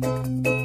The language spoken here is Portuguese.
Música